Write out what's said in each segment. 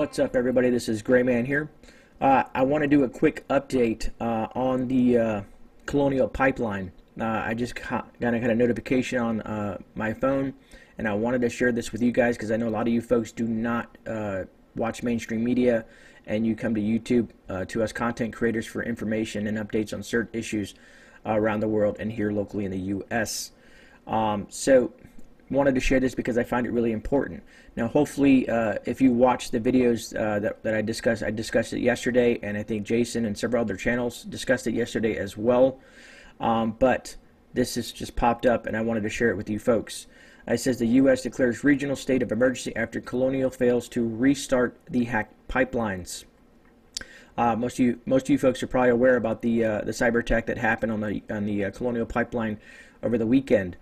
What's up, everybody? This is GreyMan here. Uh, I want to do a quick update uh, on the uh, Colonial Pipeline. Uh, I just got a kind of notification on uh, my phone, and I wanted to share this with you guys because I know a lot of you folks do not uh, watch mainstream media, and you come to YouTube to us content creators for information and updates on certain issues around the world and here locally in the U.S. Um, so wanted to share this because I find it really important. Now, hopefully, uh, if you watch the videos uh, that, that I discussed, I discussed it yesterday, and I think Jason and several other channels discussed it yesterday as well. Um, but this has just popped up, and I wanted to share it with you folks. It says the U.S. declares regional state of emergency after Colonial fails to restart the hacked pipelines. Uh, most of you, most of you folks are probably aware about the uh, the cyber attack that happened on the on the uh, Colonial pipeline over the weekend.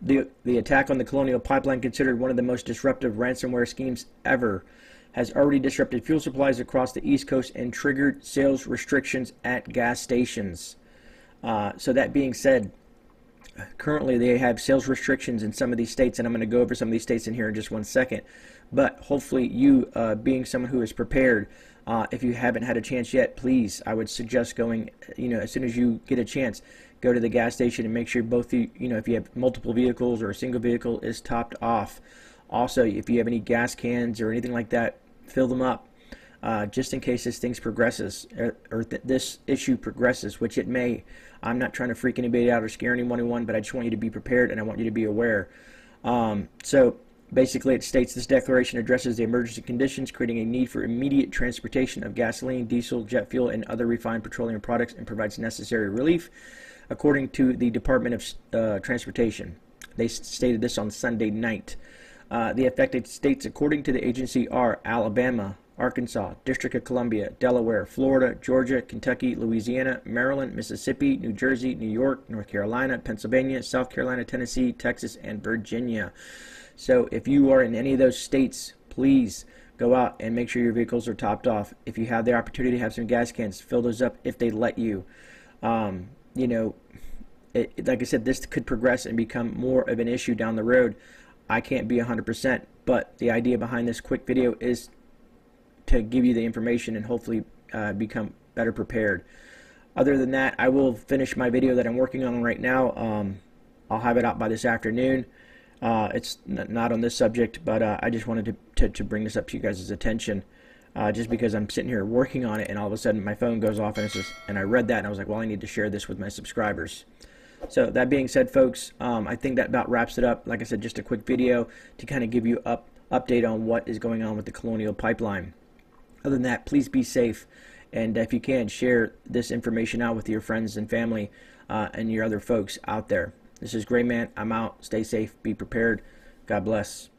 The, the attack on the Colonial Pipeline, considered one of the most disruptive ransomware schemes ever, has already disrupted fuel supplies across the East Coast and triggered sales restrictions at gas stations. Uh, so, that being said, currently they have sales restrictions in some of these states, and I'm going to go over some of these states in here in just one second. But hopefully, you, uh, being someone who is prepared, uh, if you haven't had a chance yet, please, I would suggest going, you know, as soon as you get a chance, go to the gas station and make sure both, you, you know, if you have multiple vehicles or a single vehicle is topped off. Also, if you have any gas cans or anything like that, fill them up. Uh, just in case this thing progresses or, or th this issue progresses, which it may. I'm not trying to freak anybody out or scare anyone, one, but I just want you to be prepared and I want you to be aware. Um, so Basically, it states this declaration addresses the emergency conditions, creating a need for immediate transportation of gasoline, diesel, jet fuel, and other refined petroleum products, and provides necessary relief, according to the Department of uh, Transportation. They stated this on Sunday night. Uh, the affected states, according to the agency, are Alabama, Arkansas, District of Columbia, Delaware, Florida, Georgia, Kentucky, Louisiana, Maryland, Mississippi, New Jersey, New York, North Carolina, Pennsylvania, South Carolina, Tennessee, Texas, and Virginia. So if you are in any of those states, please go out and make sure your vehicles are topped off. If you have the opportunity to have some gas cans, fill those up if they let you. Um, you know, it, like I said, this could progress and become more of an issue down the road. I can't be 100%, but the idea behind this quick video is to give you the information and hopefully uh, become better prepared. Other than that, I will finish my video that I'm working on right now. Um, I'll have it out by this afternoon. Uh, it's not on this subject, but uh, I just wanted to, to, to, bring this up to you guys' attention. Uh, just because I'm sitting here working on it, and all of a sudden my phone goes off, and and I read that, and I was like, well, I need to share this with my subscribers. So that being said, folks, um, I think that about wraps it up. Like I said, just a quick video to kind of give you up update on what is going on with the Colonial Pipeline. Other than that, please be safe, and if you can, share this information out with your friends and family uh, and your other folks out there. This is GreyMan. I'm out. Stay safe. Be prepared. God bless.